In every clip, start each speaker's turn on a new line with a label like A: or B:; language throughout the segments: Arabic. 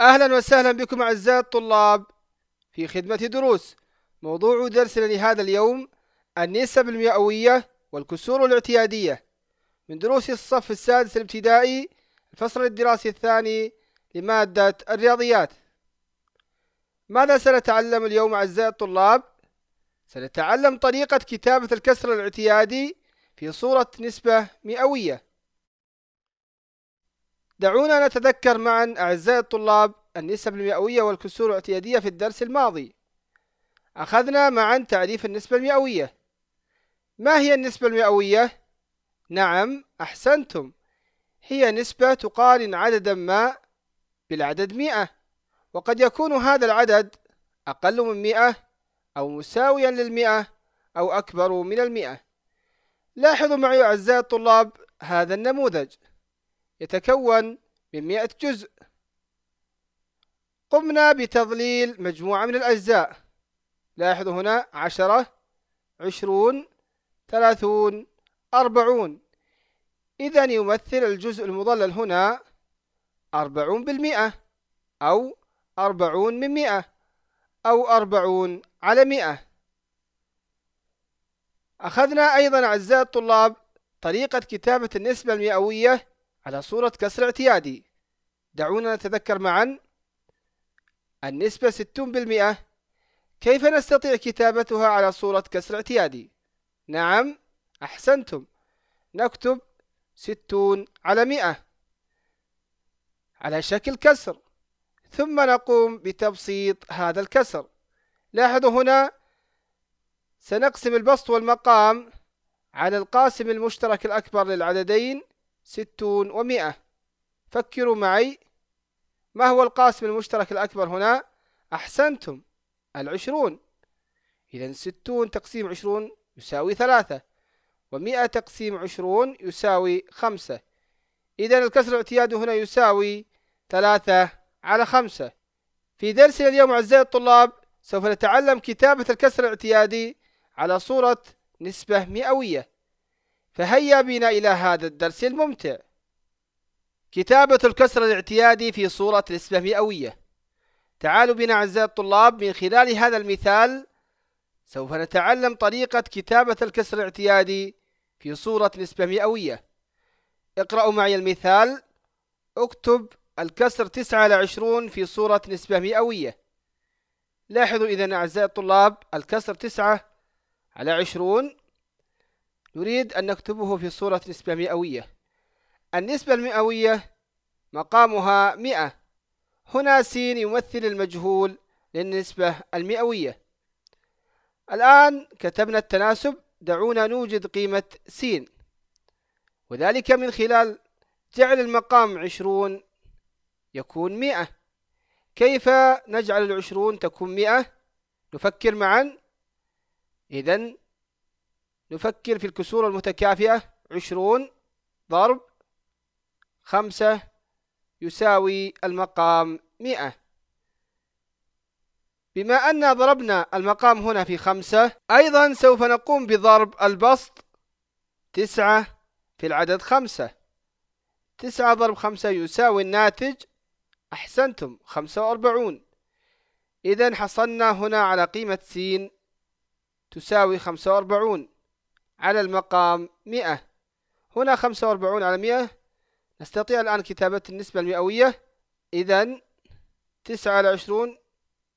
A: أهلا وسهلا بكم أعزائي الطلاب في خدمة دروس. موضوع درسنا لهذا اليوم النسب المئوية والكسور الاعتيادية. من دروس الصف السادس الابتدائي الفصل الدراسي الثاني لمادة الرياضيات. ماذا سنتعلم اليوم أعزائي الطلاب؟ سنتعلم طريقة كتابة الكسر الاعتيادي في صورة نسبة مئوية. دعونا نتذكر معا أعزائي الطلاب النسب المئوية والكسور الاعتيادية في الدرس الماضي. أخذنا معا تعريف النسبة المئوية. ما هي النسبة المئوية؟ نعم أحسنتم. هي نسبة تقارن عددا ما بالعدد مئة وقد يكون هذا العدد أقل من مئة أو مساويا للمئة أو أكبر من المئة. لاحظوا معي أعزائي الطلاب هذا النموذج. يتكون من مئة جزء. قمنا بتضليل مجموعة من الأجزاء. لاحظوا هنا عشرة عشرون ثلاثون أربعون. إذا يمثل الجزء المضلل هنا أربعون بالمئة أو أربعون من مئة أو أربعون على مئة. أخذنا أيضا أعزائي الطلاب طريقة كتابة النسبة المئوية على صورة كسر اعتيادي. دعونا نتذكر معا النسبة ستون بالمئة. كيف نستطيع كتابتها على صورة كسر اعتيادي؟ نعم أحسنتم. نكتب ستون على مئة. على شكل كسر. ثم نقوم بتبسيط هذا الكسر. لاحظوا هنا سنقسم البسط والمقام على القاسم المشترك الأكبر للعددين. ستون ومئة. فكروا معي. ما هو القاسم المشترك الأكبر هنا؟ أحسنتم. العشرون. إذا ستون تقسيم عشرون يساوي ثلاثة. ومئة تقسيم عشرون يساوي خمسة. إذا الكسر الاعتيادي هنا يساوي ثلاثة على خمسة. في درسنا اليوم أعزائي الطلاب سوف نتعلم كتابة الكسر الاعتيادي على صورة نسبة مئوية. فهيا بنا إلى هذا الدرس الممتع. كتابة الكسر الاعتيادي في صورة نسبة مئوية تعالوا بنا أعزائي الطلاب من خلال هذا المثال سوف نتعلم طريقة كتابة الكسر الاعتيادي في صورة نسبة مئوية اقرأوا معي المثال. اكتب الكسر تسعة على عشرون في صورة نسبة مئوية لاحظوا إذا أعزائي الطلاب الكسر تسعة على عشرون نريد أن نكتبه في صورة نسبة مئوية. النسبة المئوية مقامها مئة. هنا س يمثل المجهول للنسبة المئوية. الآن كتبنا التناسب دعونا نوجد قيمة س وذلك من خلال جعل المقام عشرون يكون مئة. كيف نجعل العشرون تكون مئة؟ نفكر معا. إذا نفكر في الكسور المتكافئة. عشرون ضرب خمسة يساوي المقام مئة. بما أن ضربنا المقام هنا في خمسة أيضا سوف نقوم بضرب البسط تسعة في العدد خمسة. تسعة ضرب خمسة يساوي الناتج أحسنتم خمسة وأربعون. إذا حصلنا هنا على قيمة س تساوي خمسة وأربعون. على المقام مئة. هنا خمسة وأربعون على مئة. نستطيع الآن كتابة النسبة المئوية. إذا تسعة على عشرون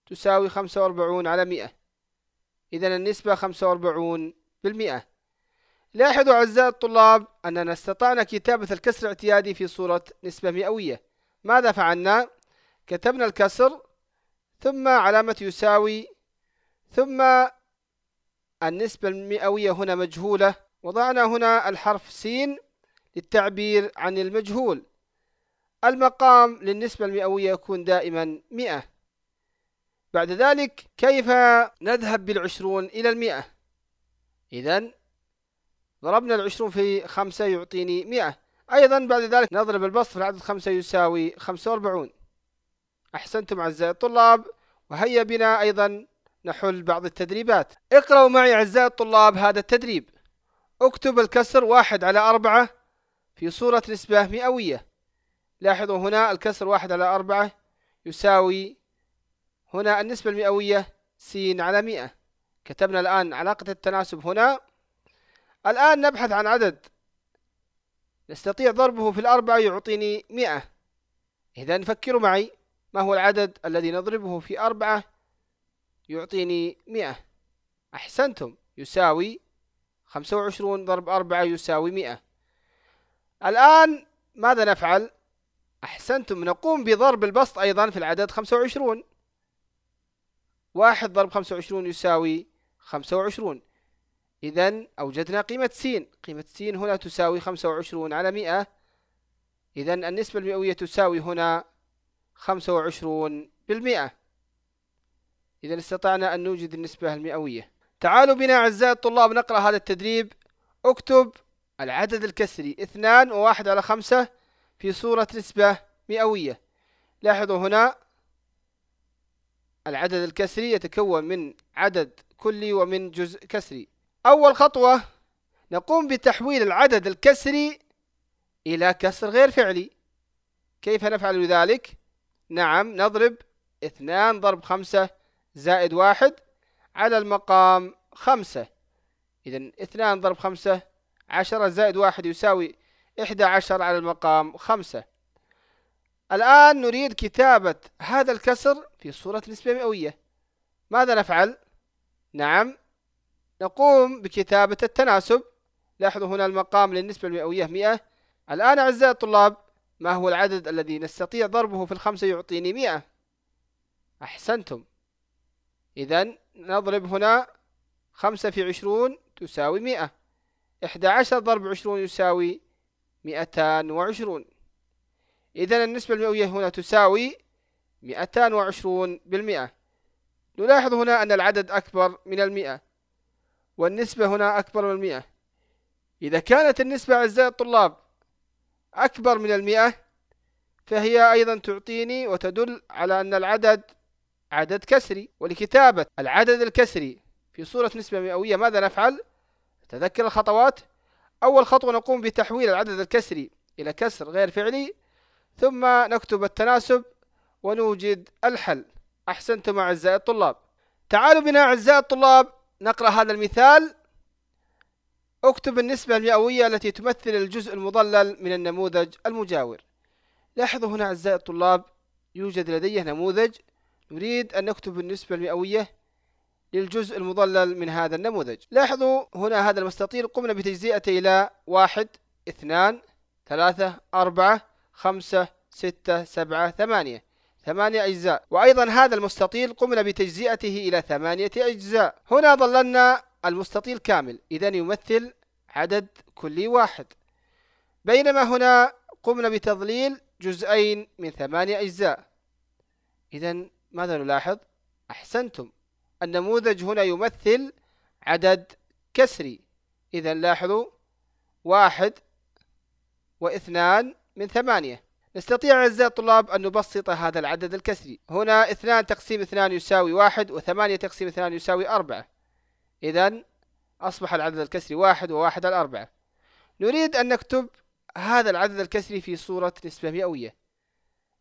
A: تساوي خمسة وأربعون على مئة. إذا النسبة خمسة وأربعون بالمئة. لاحظوا أعزائي الطلاب أننا استطعنا كتابة الكسر الاعتيادي في صورة نسبة مئوية. ماذا فعلنا؟ كتبنا الكسر ثم علامة يساوي ثم النسبة المئوية هنا مجهولة. وضعنا هنا الحرف س للتعبير عن المجهول. المقام للنسبة المئوية يكون دائما مئة. بعد ذلك كيف نذهب بالعشرون إلى المئة؟ إذا ضربنا العشرون في خمسة يعطيني مئة. أيضا بعد ذلك نضرب البسط في العدد خمسة يساوي خمسة وأربعون. أحسنتم أعزائي الطلاب وهيا بنا أيضا نحل بعض التدريبات. اقرأوا معي أعزائي الطلاب هذا التدريب. اكتب الكسر واحد على أربعة في صورة نسبة مئوية. لاحظوا هنا الكسر واحد على أربعة يساوي هنا النسبة المئوية س على مئة. كتبنا الآن علاقة التناسب هنا. الآن نبحث عن عدد. نستطيع ضربه في الأربعة يعطيني مئة. إذا فكروا معي ما هو العدد الذي نضربه في أربعة؟ يعطيني مئة. أحسنتم. يساوي خمسة وعشرون ضرب أربعة يساوي مئة. الآن ماذا نفعل؟ أحسنتم. نقوم بضرب البسط أيضا في العدد خمسة وعشرون. واحد ضرب خمسة وعشرون يساوي خمسة وعشرون. إذا أوجدنا قيمة س. قيمة س هنا تساوي خمسة وعشرون على مئة. إذا النسبة المئوية تساوي هنا خمسة وعشرون بالمئة. إذا استطعنا أن نوجد النسبة المئوية. تعالوا بنا أعزائي الطلاب نقرأ هذا التدريب. اكتب العدد الكسري اثنان وواحد على خمسة في صورة نسبة مئوية. لاحظوا هنا العدد الكسري يتكون من عدد كلي ومن جزء كسري. أول خطوة نقوم بتحويل العدد الكسري إلى كسر غير فعلي. كيف نفعل ذلك؟ نعم نضرب اثنان ضرب خمسة زائد واحد على المقام خمسة. إذا اثنان ضرب خمسة عشرة زائد واحد يساوي إحدى عشر على المقام خمسة. الآن نريد كتابة هذا الكسر في صورة نسبة مئوية. ماذا نفعل؟ نعم نقوم بكتابة التناسب. لاحظوا هنا المقام للنسبة المئوية مئة. الآن أعزائي الطلاب ما هو العدد الذي نستطيع ضربه في الخمسة يعطيني مئة؟ أحسنتم. إذا نضرب هنا خمسة في عشرون تساوي مئة. إحدى عشر ضرب عشرون يساوي مئتان وعشرون. إذا النسبة المئوية هنا تساوي مئتان وعشرون بالمئة. نلاحظ هنا أن العدد أكبر من المئة والنسبة هنا أكبر من المئة. إذا كانت النسبة أعزائي الطلاب أكبر من المئة فهي أيضا تعطيني وتدل على أن العدد عدد كسري ولكتابة العدد الكسري في صورة نسبة مئوية ماذا نفعل؟ تذكر الخطوات. أول خطوة نقوم بتحويل العدد الكسري إلى كسر غير فعلي ثم نكتب التناسب ونوجد الحل. أحسنتم أعزائي الطلاب. تعالوا بنا أعزائي الطلاب نقرأ هذا المثال. اكتب النسبة المئوية التي تمثل الجزء المضلل من النموذج المجاور. لاحظوا هنا أعزائي الطلاب يوجد لدي نموذج نريد أن نكتب النسبة المئوية للجزء المضلل من هذا النموذج. لاحظوا هنا هذا المستطيل قمنا بتجزئته إلى واحد اثنان ثلاثة أربعة خمسة ستة سبعة ثمانية. ثمانية أجزاء. وأيضا هذا المستطيل قمنا بتجزئته إلى ثمانية أجزاء. هنا ظللنا المستطيل كامل إذا يمثل عدد كلي واحد. بينما هنا قمنا بتضليل جزئين من ثمانية أجزاء. إذا ماذا نلاحظ؟ أحسنتم. النموذج هنا يمثل عدد كسري. إذا لاحظوا واحد واثنان من ثمانية. نستطيع أعزائي الطلاب أن نبسط هذا العدد الكسري. هنا اثنان تقسيم اثنان يساوي واحد وثمانية تقسيم اثنان يساوي أربعة. إذا أصبح العدد الكسري واحد وواحد على أربعة نريد أن نكتب هذا العدد الكسري في صورة نسبة مئوية.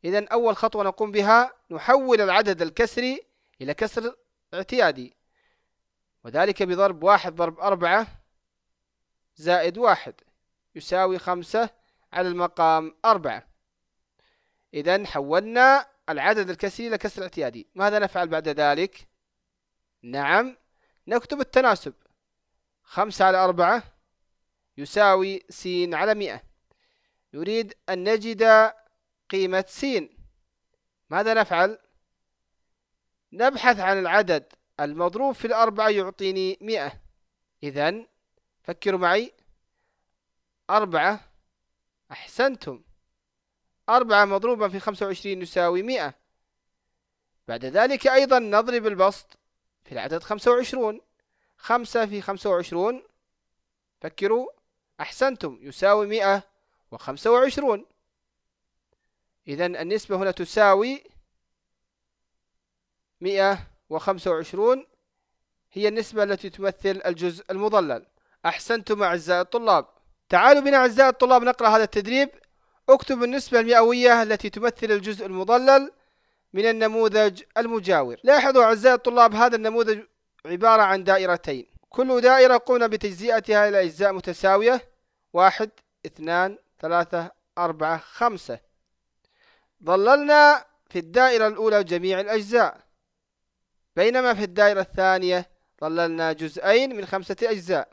A: إذا أول خطوة نقوم بها نحول العدد الكسري إلى كسر اعتيادي وذلك بضرب واحد ضرب أربعة زائد واحد يساوي خمسة على المقام أربعة. إذا حولنا العدد الكسري إلى كسر اعتيادي. ماذا نفعل بعد ذلك؟ نعم نكتب التناسب. خمسة على أربعة يساوي س على مئة. نريد أن نجد قيمة س. ماذا نفعل؟ نبحث عن العدد المضروب في الأربعة يعطيني مئة. إذا فكروا معي. أربعة أحسنتم. أربعة مضروبة في خمسة وعشرين يساوي مئة. بعد ذلك أيضا نضرب البسط في العدد خمسة وعشرون. خمسة في خمسة وعشرون فكروا أحسنتم يساوي مئة وخمسة وعشرون. إذا النسبة هنا تساوي مئة وخمسة وعشرون. هي النسبة التي تمثل الجزء المضلل. أحسنتم أعزائي الطلاب. تعالوا بنا أعزائي الطلاب نقرأ هذا التدريب. اكتب النسبة المئوية التي تمثل الجزء المضلل من النموذج المجاور. لاحظوا أعزائي الطلاب هذا النموذج عبارة عن دائرتين. كل دائرة قمنا بتجزئتها إلى أجزاء متساوية. واحد اثنان ثلاثة أربعة خمسة. ظللنا في الدائرة الأولى جميع الأجزاء. بينما في الدائرة الثانية ظللنا جزئين من خمسة أجزاء.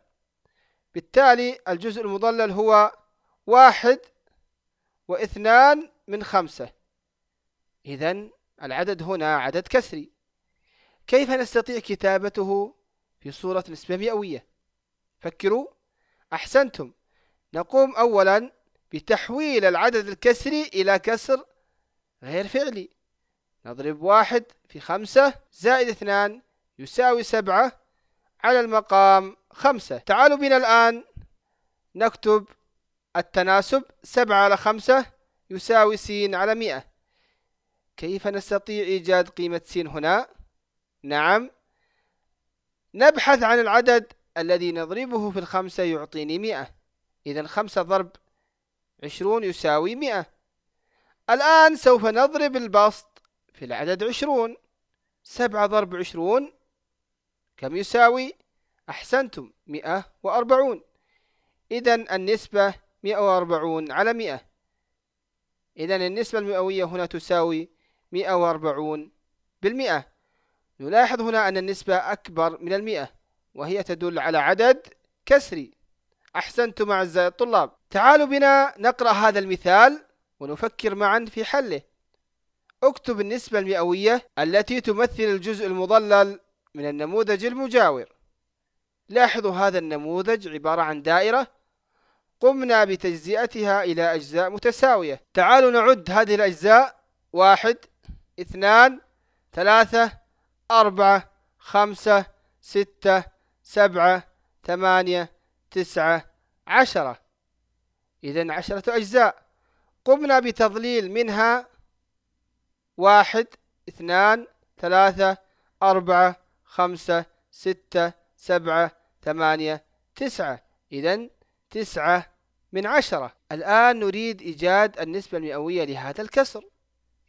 A: بالتالي الجزء المضلل هو واحد واثنان من خمسة. إذا العدد هنا عدد كسري. كيف نستطيع كتابته في صورة نسبة مئوية؟ فكروا. أحسنتم. نقوم أولا بتحويل العدد الكسري إلى كسر غير فعلي. نضرب واحد في خمسة زائد اثنان يساوي سبعة على المقام خمسة. تعالوا بنا الآن نكتب التناسب سبعة على خمسة يساوي س على مئة. كيف نستطيع إيجاد قيمة س هنا؟ نعم. نبحث عن العدد الذي نضربه في الخمسة يعطيني مئة. إذا خمسة ضرب عشرون يساوي مئة. الآن سوف نضرب البسط في العدد عشرون. سبعة ضرب عشرون كم يساوي؟ أحسنتم مئة وأربعون. إذا النسبة مئة وأربعون على مئة. إذا النسبة المئوية هنا تساوي مئة وأربعون بالمئة. نلاحظ هنا أن النسبة أكبر من المئة وهي تدل على عدد كسري. أحسنتم أعزائي الطلاب. تعالوا بنا نقرأ هذا المثال. ونفكر معا في حله. اكتب النسبة المئوية التي تمثل الجزء المضلل من النموذج المجاور. لاحظوا هذا النموذج عبارة عن دائرة قمنا بتجزئتها إلى أجزاء متساوية. تعالوا نعد هذه الأجزاء. واحد اثنان ثلاثة أربعة خمسة ستة سبعة ثمانية تسعة عشرة. إذا عشرة أجزاء. قمنا بتضليل منها واحد اثنان ثلاثة أربعة خمسة ستة سبعة ثمانية تسعة. إذا تسعة من عشرة. الآن نريد إيجاد النسبة المئوية لهذا الكسر.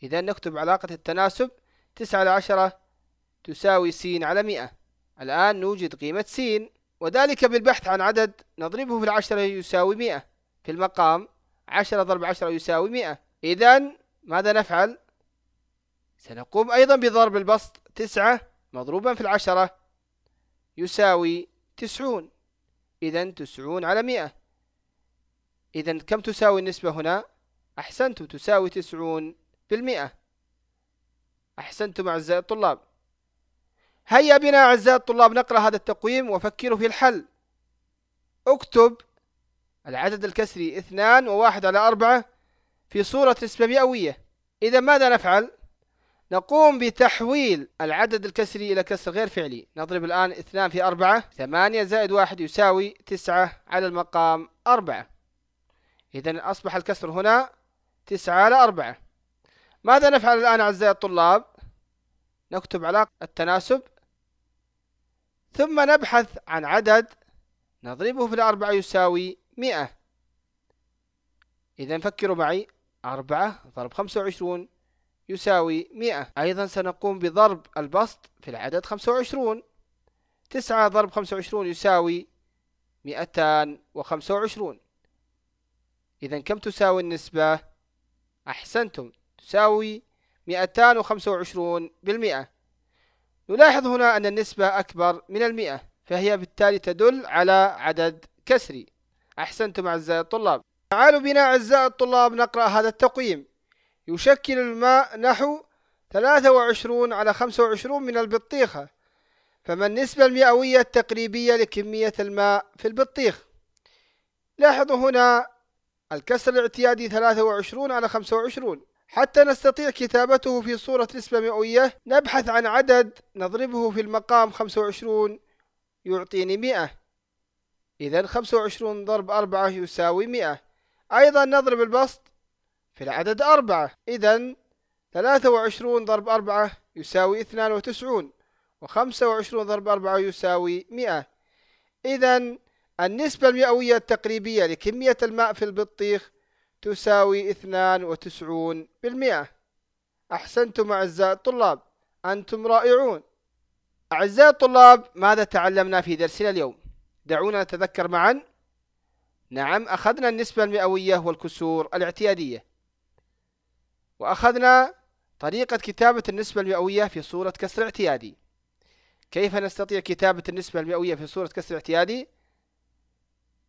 A: إذا نكتب علاقة التناسب تسعة على عشرة تساوي س على مئة. الآن نوجد قيمة س. وذلك بالبحث عن عدد نضربه في العشرة يساوي مئة. في المقام عشرة ضرب عشرة يساوي مئة. إذا ماذا نفعل؟ سنقوم أيضا بضرب البسط تسعة مضروبا في العشرة يساوي تسعون. إذا تسعون على مئة. إذا كم تساوي النسبة هنا؟ أحسنتم تساوي تسعون بالمئة أحسنتم أعزائي الطلاب. هيا بنا أعزائي الطلاب نقرأ هذا التقويم وفكروا في الحل. اكتب العدد الكسري اثنان وواحد على أربعة في صورة نسبة مئوية إذا ماذا نفعل؟ نقوم بتحويل العدد الكسري إلى كسر غير فعلي. نضرب الآن اثنان في أربعة. ثمانية زائد واحد يساوي تسعة على المقام أربعة. إذا أصبح الكسر هنا تسعة على أربعة. ماذا نفعل الآن أعزائي الطلاب؟ نكتب علاقة التناسب. ثم نبحث عن عدد نضربه في الأربعة يساوي مئة. إذا فكروا معي. أربعة ضرب خمسة وعشرون يساوي مئة. أيضا سنقوم بضرب البسط في العدد خمسة وعشرون. تسعة ضرب خمسة وعشرون يساوي مئتان وخمسة وعشرون. إذا كم تساوي النسبة؟ أحسنتم. تساوي مئتان وخمسة وعشرون بالمئة. نلاحظ هنا أن النسبة أكبر من المئة فهي بالتالي تدل على عدد كسري. أحسنتم أعزائي الطلاب. تعالوا بنا أعزائي الطلاب نقرأ هذا التقويم. يشكل الماء نحو 23 على 25 من البطيخة فما النسبة المئوية التقريبية لكمية الماء في البطيخ؟ لاحظوا هنا الكسر الاعتيادي 23 على 25 حتى نستطيع كتابته في صورة نسبة مئوية نبحث عن عدد نضربه في المقام 25 يعطيني 100 إذا 25 ضرب 4 يساوي 100 أيضا نضرب البسط في العدد أربعة. إذا ثلاثة وعشرون ضرب أربعة يساوي اثنان وتسعون وخمسة وعشرون ضرب أربعة يساوي مئة. إذا النسبة المئوية التقريبية لكمية الماء في البطيخ تساوي اثنان وتسعون بالمئة. أحسنتم أعزائي الطلاب أنتم رائعون. أعزائي الطلاب ماذا تعلمنا في درسنا اليوم؟ دعونا نتذكر معا. نعم أخذنا النسبة المئوية والكسور الاعتيادية. وأخذنا طريقة كتابة النسبة المئوية في صورة كسر اعتيادي. كيف نستطيع كتابة النسبة المئوية في صورة كسر اعتيادي؟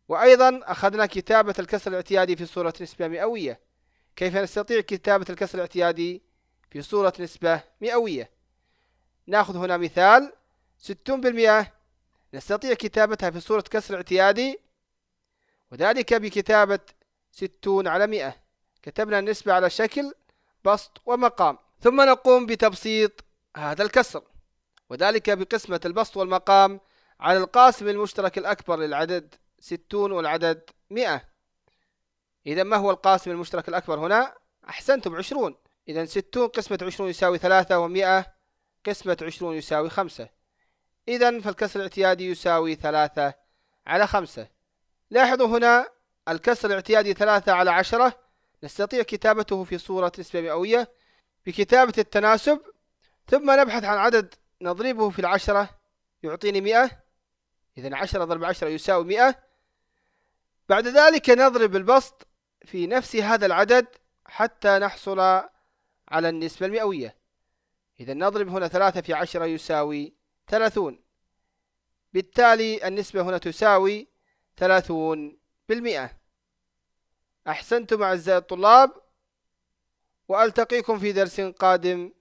A: وأيضا أخذنا كتابة الكسر الاعتيادي في صورة نسبة مئوية. كيف نستطيع كتابة الكسر الاعتيادي في صورة نسبة مئوية؟ نأخذ هنا مثال. ستون بالمئة نستطيع كتابتها في صورة كسر اعتيادي وذلك بكتابة ستون على مئة. كتبنا النسبة على شكل بسط ومقام. ثم نقوم بتبسيط هذا الكسر وذلك بقسمة البسط والمقام على القاسم المشترك الأكبر للعدد ستون والعدد مئة. إذا ما هو القاسم المشترك الأكبر هنا؟ أحسنتم عشرون. إذا ستون قسمة عشرون يساوي ثلاثة ومئة قسمة عشرون يساوي خمسة. إذا فالكسر الاعتيادي يساوي ثلاثة على خمسة. لاحظوا هنا الكسر الاعتيادي ثلاثة على عشرة. نستطيع كتابته في صورة نسبة مئوية بكتابة التناسب. ثم نبحث عن عدد نضربه في العشرة يعطيني مئة. إذا عشرة ضرب عشرة يساوي مئة. بعد ذلك نضرب البسط في نفس هذا العدد حتى نحصل على النسبة المئوية. إذا نضرب هنا ثلاثة في عشرة يساوي ثلاثون. بالتالي النسبة هنا تساوي ثلاثون بالمئة. أحسنتم أعزائي الطلاب وألتقيكم في درس قادم